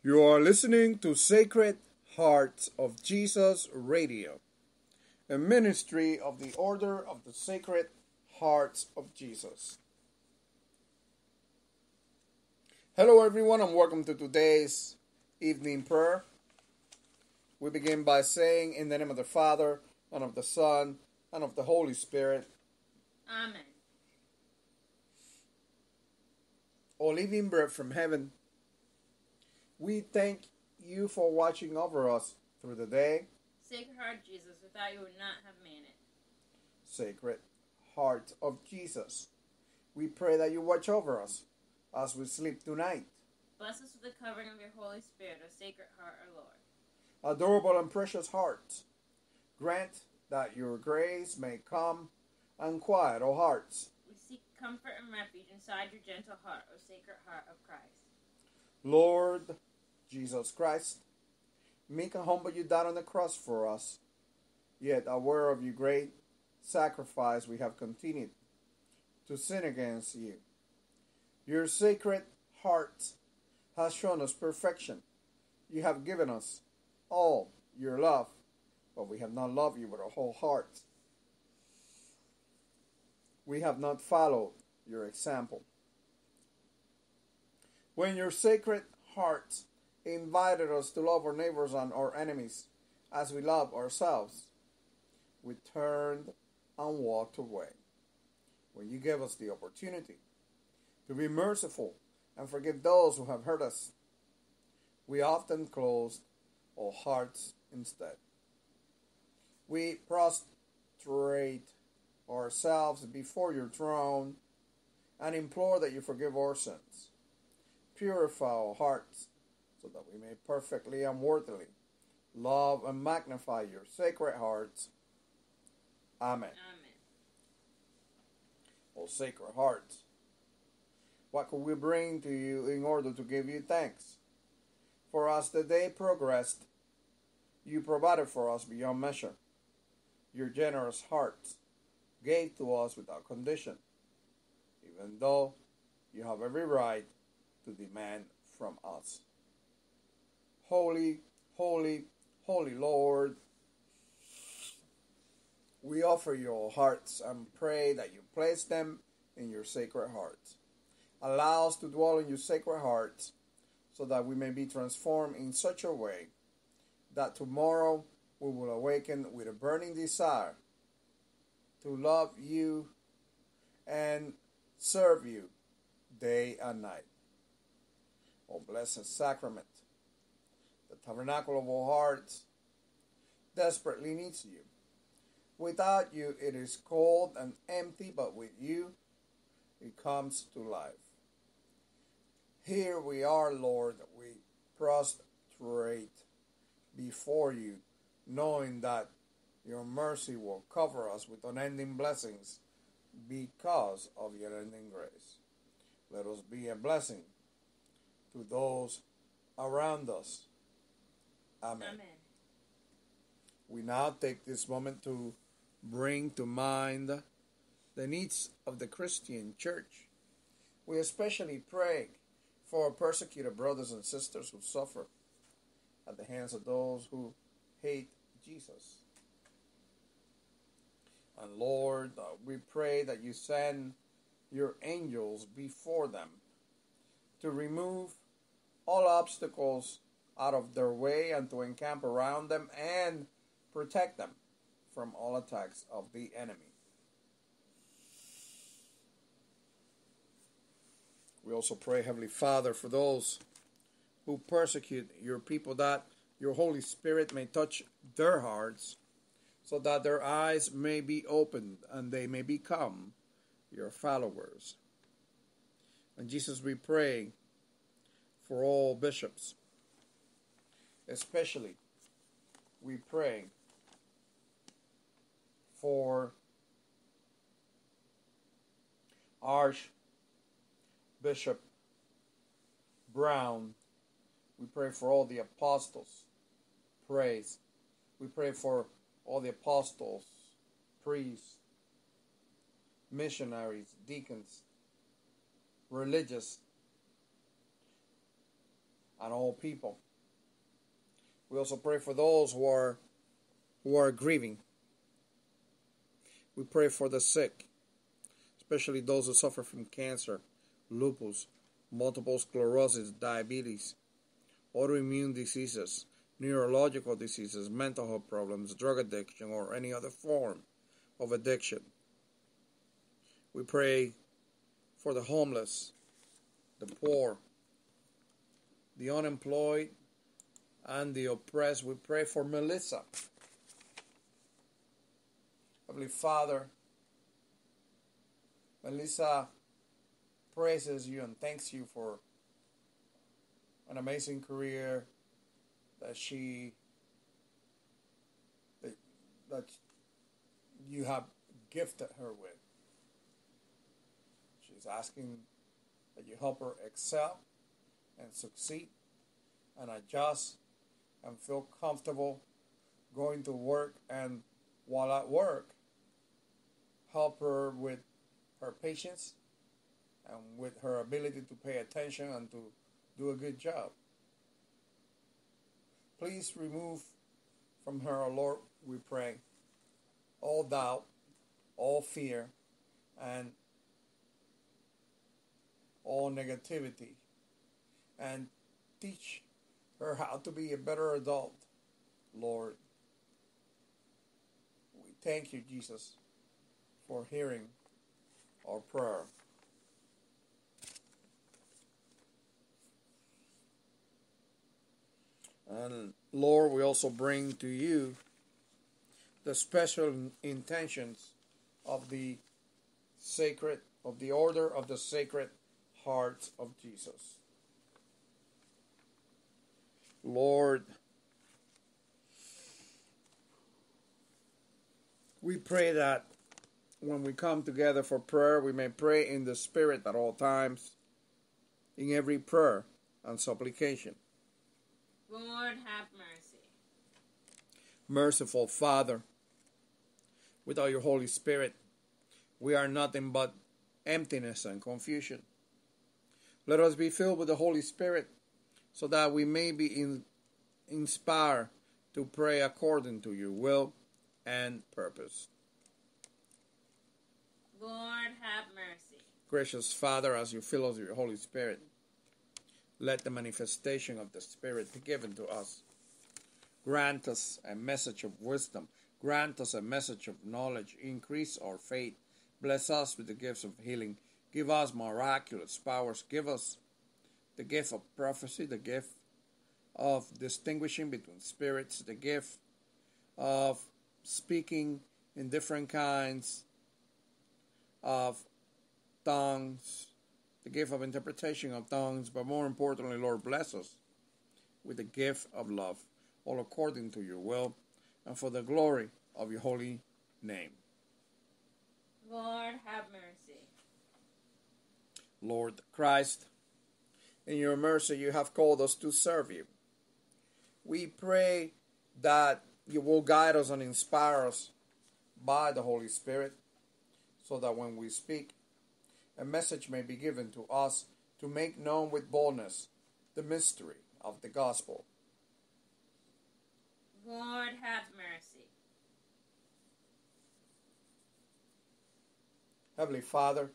You are listening to Sacred Hearts of Jesus Radio, a ministry of the Order of the Sacred Hearts of Jesus. Hello, everyone, and welcome to today's evening prayer. We begin by saying, In the name of the Father, and of the Son, and of the Holy Spirit. Amen. O living bread from heaven, we thank you for watching over us through the day. Sacred Heart Jesus, without you would not have made it. Sacred Heart of Jesus, we pray that you watch over us as we sleep tonight. Bless us with the covering of your Holy Spirit, O Sacred Heart, our Lord. Adorable and precious heart, grant that your grace may come and quiet our hearts. We seek comfort and refuge inside your gentle heart, O Sacred Heart of Christ. Lord Jesus Christ, meek and humble you died on the cross for us, yet aware of your great sacrifice we have continued to sin against you. Your sacred heart has shown us perfection. You have given us all your love, but we have not loved you with our whole heart. We have not followed your example. When your sacred heart invited us to love our neighbors and our enemies as we love ourselves, we turned and walked away. When you gave us the opportunity to be merciful and forgive those who have hurt us, we often closed our hearts instead. We prostrate ourselves before your throne and implore that you forgive our sins. Purify our hearts so that we may perfectly and worthily love and magnify your sacred hearts. Amen. Amen. O sacred hearts, what could we bring to you in order to give you thanks? For as the day progressed, you provided for us beyond measure. Your generous hearts gave to us without condition, even though you have every right to demand from us. Holy, holy, holy Lord, we offer your hearts and pray that you place them in your sacred hearts. Allow us to dwell in your sacred hearts so that we may be transformed in such a way that tomorrow we will awaken with a burning desire to love you and serve you day and night. O blessed sacrament, tabernacle of our hearts desperately needs you. Without you, it is cold and empty, but with you, it comes to life. Here we are, Lord, we prostrate before you, knowing that your mercy will cover us with unending blessings because of your ending grace. Let us be a blessing to those around us. Amen. Amen. We now take this moment to bring to mind the needs of the Christian church. We especially pray for persecuted brothers and sisters who suffer at the hands of those who hate Jesus. And Lord, uh, we pray that you send your angels before them to remove all obstacles out of their way and to encamp around them and protect them from all attacks of the enemy. We also pray, Heavenly Father, for those who persecute your people, that your Holy Spirit may touch their hearts, so that their eyes may be opened and they may become your followers. And Jesus, we pray for all bishops, especially we pray for Archbishop Brown. We pray for all the apostles. Praise. We pray for all the apostles, priests, missionaries, deacons, religious and all people. We also pray for those who are who are grieving. We pray for the sick, especially those who suffer from cancer, lupus, multiple sclerosis, diabetes, autoimmune diseases, neurological diseases, mental health problems, drug addiction, or any other form of addiction. We pray for the homeless, the poor, the unemployed, and the oppressed. We pray for Melissa. Heavenly Father, Melissa praises you and thanks you for an amazing career that she that, that you have gifted her with. She's asking that you help her excel and succeed and adjust and feel comfortable going to work and while at work help her with her patience and with her ability to pay attention and to do a good job. Please remove from her, O Lord, we pray, all doubt, all fear, and all negativity, and teach her how to be a better adult, Lord. We thank you, Jesus, for hearing our prayer. And Lord, we also bring to you the special intentions of the sacred, of the order of the sacred heart of Jesus. Lord, we pray that when we come together for prayer, we may pray in the Spirit at all times, in every prayer and supplication. Lord, have mercy. Merciful Father, without your Holy Spirit, we are nothing but emptiness and confusion. Let us be filled with the Holy Spirit so that we may be in, inspired to pray according to your will and purpose. Lord, have mercy. Gracious Father, as you fill us with your Holy Spirit, let the manifestation of the Spirit be given to us. Grant us a message of wisdom. Grant us a message of knowledge. Increase our faith. Bless us with the gifts of healing. Give us miraculous powers. Give us the gift of prophecy, the gift of distinguishing between spirits, the gift of speaking in different kinds of tongues, the gift of interpretation of tongues, but more importantly, Lord, bless us with the gift of love, all according to your will and for the glory of your holy name. Lord, have mercy. Lord Christ, in your mercy, you have called us to serve you. We pray that you will guide us and inspire us by the Holy Spirit so that when we speak, a message may be given to us to make known with boldness the mystery of the gospel. Lord, have mercy. Heavenly Father,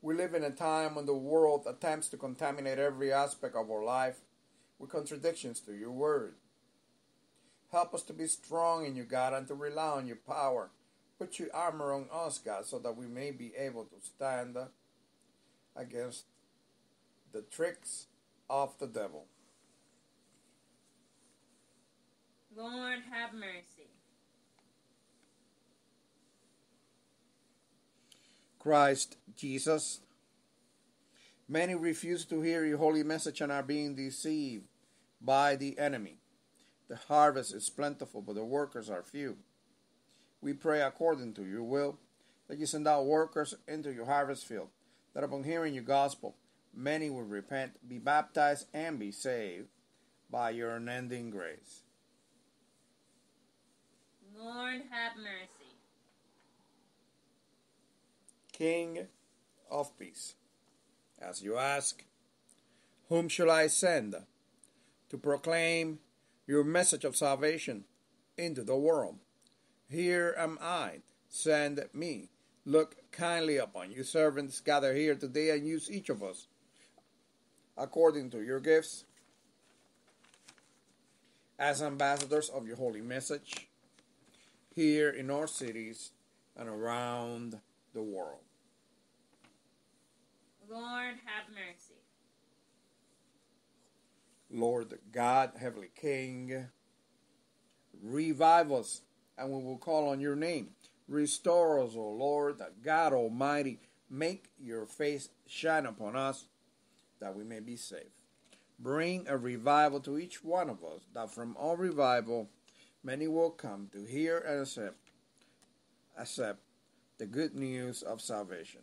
we live in a time when the world attempts to contaminate every aspect of our life with contradictions to your word. Help us to be strong in you, God, and to rely on your power. Put your armor on us, God, so that we may be able to stand against the tricks of the devil. Lord, have mercy. Christ Jesus. Many refuse to hear your holy message and are being deceived by the enemy. The harvest is plentiful, but the workers are few. We pray according to your will that you send out workers into your harvest field, that upon hearing your gospel, many will repent, be baptized, and be saved by your unending grace. Lord, have mercy. King of peace, as you ask, Whom shall I send to proclaim your message of salvation into the world? Here am I, send me. Look kindly upon you servants gathered here today and use each of us according to your gifts as ambassadors of your holy message here in our cities and around the world. Lord, have mercy. Lord God, Heavenly King, revive us and we will call on your name. Restore us, O Lord, God Almighty. Make your face shine upon us that we may be saved. Bring a revival to each one of us, that from all revival many will come to hear and accept, accept the good news of salvation.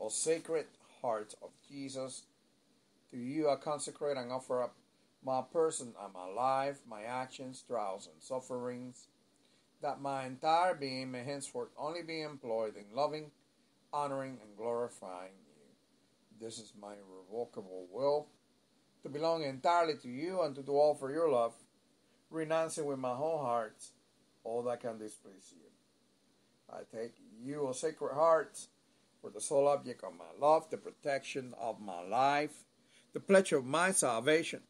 O Sacred Heart of Jesus, to you I consecrate and offer up my person and my life, my actions, trials, and sufferings, that my entire being may henceforth only be employed in loving, honoring, and glorifying you. This is my irrevocable will, to belong entirely to you and to do all for your love, renouncing with my whole heart all that can displease you. I take you, O Sacred Heart, for the sole object of my love, the protection of my life, the pledge of my salvation,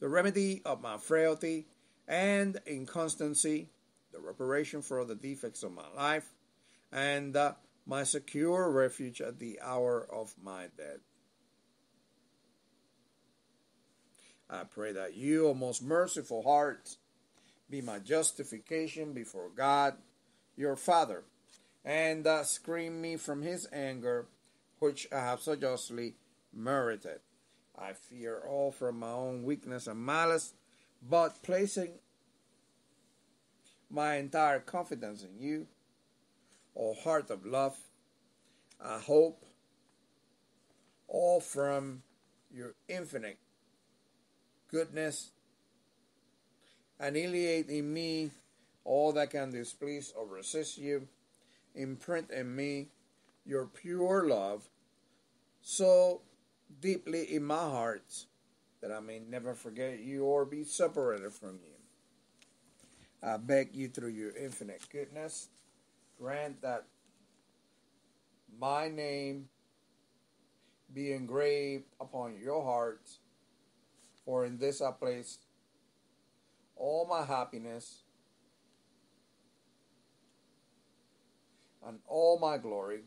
the remedy of my frailty and inconstancy, the reparation for the defects of my life, and uh, my secure refuge at the hour of my death. I pray that you, O most merciful heart, be my justification before God, your Father, and uh, screen me from his anger, which I have so justly merited. I fear all from my own weakness and malice, but placing my entire confidence in you, O heart of love, I hope all from your infinite goodness annihilate in me all that can displease or resist you. Imprint in me your pure love so deeply in my heart that I may never forget you or be separated from you. I beg you through your infinite goodness, grant that my name be engraved upon your hearts, for in this I place all my happiness and all my glory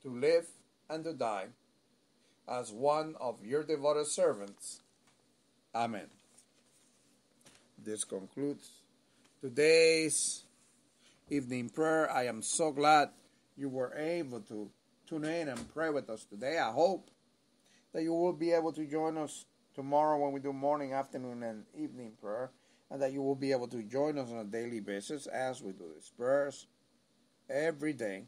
to live and to die as one of your devoted servants. Amen. This concludes today's evening prayer. I am so glad you were able to tune in and pray with us today. I hope that you will be able to join us tomorrow when we do morning, afternoon, and evening prayer, and that you will be able to join us on a daily basis as we do these prayers every day.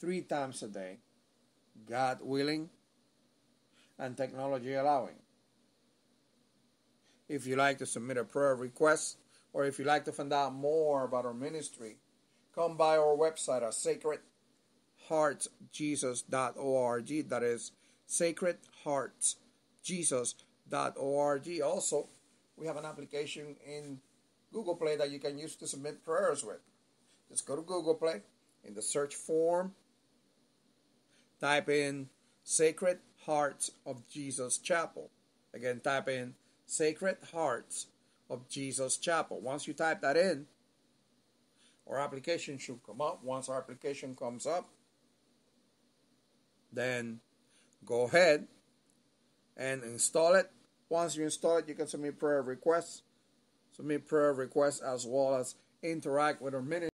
Three times a day, God willing and technology allowing. If you like to submit a prayer request or if you like to find out more about our ministry, come by our website at sacredheartsjesus.org. That is sacredheartsjesus.org. Also, we have an application in Google Play that you can use to submit prayers with. Just go to Google Play in the search form, type in Sacred Hearts of Jesus Chapel. Again, type in Sacred Hearts of Jesus Chapel. Once you type that in, our application should come up. Once our application comes up, then go ahead and install it. Once you install it, you can submit prayer requests, submit prayer requests as well as interact with our ministry.